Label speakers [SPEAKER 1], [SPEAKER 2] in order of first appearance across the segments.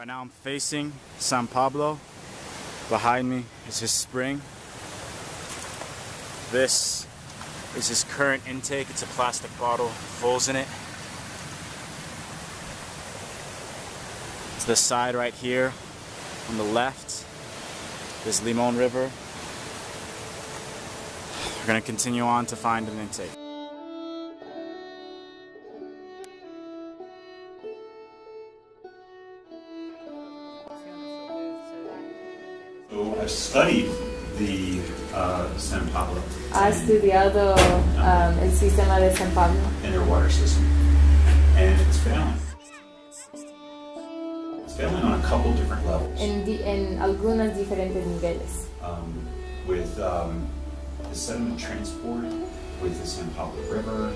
[SPEAKER 1] Right now I'm facing San Pablo. Behind me is his spring. This is his current intake. It's a plastic bottle, holes in it. It's the side right here on the left. is Limon River. We're gonna continue on to find an intake.
[SPEAKER 2] Ha estudiado um, el sistema de San Pablo
[SPEAKER 3] underwater system, and it's failing. It's failing on a couple different levels.
[SPEAKER 2] en, di- en algunos diferentes niveles.
[SPEAKER 3] Um, with um, the sediment transport with the San Pablo River,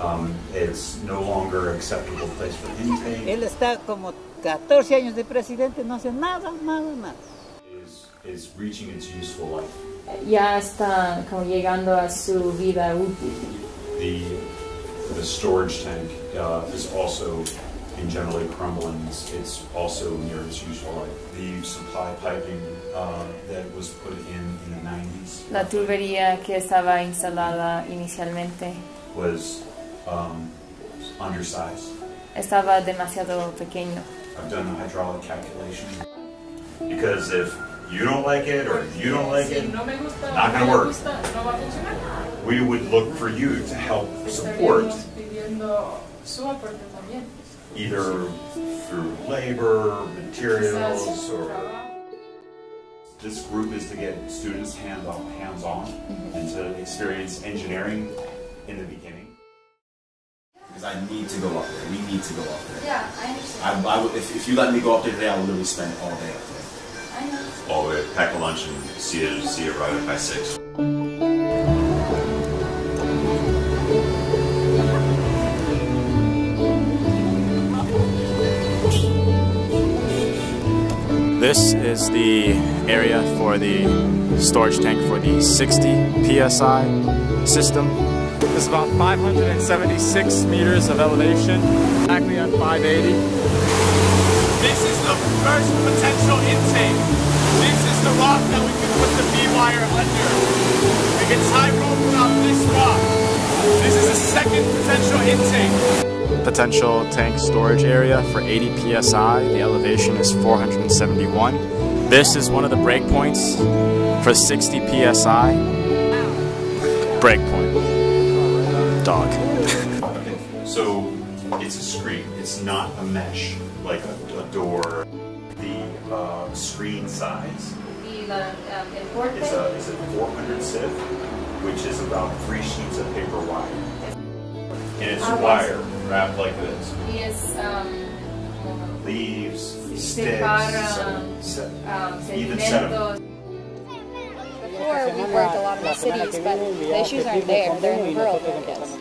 [SPEAKER 3] um, it's no longer acceptable place for intake.
[SPEAKER 4] Él está como 14 años de presidente, no hace nada, nada, nada.
[SPEAKER 3] Is reaching its useful life.
[SPEAKER 2] Ya está como llegando a su vida útil.
[SPEAKER 3] The the storage tank uh, is also in generally crumbling. It's, it's also near its useful life. The supply piping uh, that was put in in the 90s
[SPEAKER 2] La tubería que estaba instalada inicialmente
[SPEAKER 3] was um, undersized.
[SPEAKER 2] estaba demasiado pequeño.
[SPEAKER 3] I've done the hydraulic calculation because if you don't like it or you don't like it,
[SPEAKER 5] no me gusta,
[SPEAKER 3] not gonna work.
[SPEAKER 5] gusta, no va a funcionar.
[SPEAKER 3] we would look for you to help support
[SPEAKER 5] Estaríamos pidiendo su aporte también.
[SPEAKER 3] either through labor, materials, or this group is to get students hands on, hands on, mm-hmm. and to experience engineering in the beginning.
[SPEAKER 6] Because I need to go up there. We need to go up there.
[SPEAKER 2] Yeah, I understand.
[SPEAKER 6] I, I if, if you let me go up there today, I will literally spend all day up there.
[SPEAKER 2] I know.
[SPEAKER 7] all the way, pack a lunch and see it, see it right at by six.
[SPEAKER 1] This is the area for the storage tank for the 60 psi system. This is about 576 meters of elevation, exactly at 580.
[SPEAKER 8] This is the first potential intake. This is the rock that we can put the bee wire under. We can tie rope around this rock. This is the second potential intake.
[SPEAKER 1] Potential tank storage area for 80 psi. The elevation is 471. This is one of the breakpoints for 60 psi. Breakpoint. Dog.
[SPEAKER 3] So it's a screen. It's not a mesh like a, a door. The uh, screen size
[SPEAKER 2] Y la, um, el corte
[SPEAKER 3] is a is a 400 sieve, which is about three sheets of paper wide. and it's wire wrapped like this.
[SPEAKER 2] y es um,
[SPEAKER 3] Leaves, sticks,
[SPEAKER 2] Separa,
[SPEAKER 3] se-
[SPEAKER 2] um,
[SPEAKER 3] even sediment.
[SPEAKER 2] sedimentos.
[SPEAKER 9] Before, we worked a lot in the cities, but the issues aren't there. They're in the rural areas.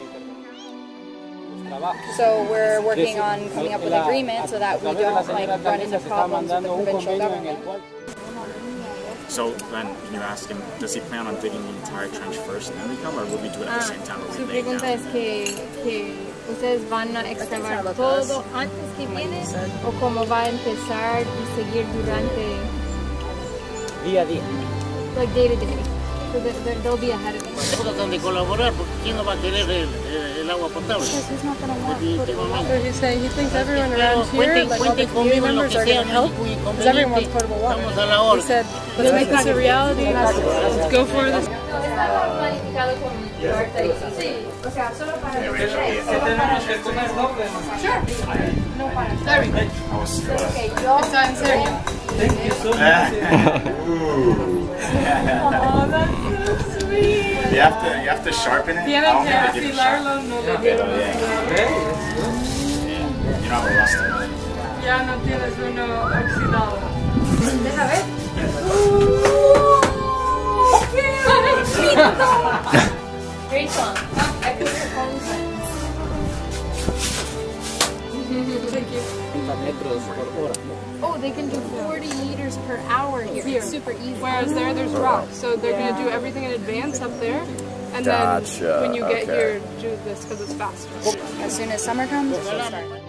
[SPEAKER 9] So we're working on coming up with an agreement so that we don't like run into problems with the provincial government.
[SPEAKER 1] So then can you ask him, does he plan on digging the entire trench first and then we come, or will we do it at the ah, same time? Will
[SPEAKER 10] Su
[SPEAKER 1] we lay it
[SPEAKER 10] pregunta es que, que ustedes van a excavar todo antes que viene o cómo va a empezar y seguir durante
[SPEAKER 4] Día a día.
[SPEAKER 10] like day to day.
[SPEAKER 4] de, colaborar porque ¿quién no va a querer el, agua potable? Cuenten conmigo en lo que sea, Estamos.
[SPEAKER 9] Said, let's make this a reality. Let's go for this.
[SPEAKER 2] Sí, o sea, solo para Sure. No para. Sorry. Okay, yo.
[SPEAKER 9] It's not in serio.
[SPEAKER 1] Oh, that's so sweet. You have to, you have to sharpen it. I don't think they give it sharp. Yeah. Yeah. You don't have a rust in.
[SPEAKER 9] Ya no tienes uno oxidado.
[SPEAKER 2] Deja ver. Uh.
[SPEAKER 10] Oh, they can do 40 meters per hour here. It's super easy.
[SPEAKER 9] Whereas there, there's rock. So they're going to do everything in advance up there. And
[SPEAKER 1] Gotcha,
[SPEAKER 9] then when you get
[SPEAKER 1] okay.
[SPEAKER 9] here, do this because it's faster.
[SPEAKER 11] As soon as summer comes, we'll start.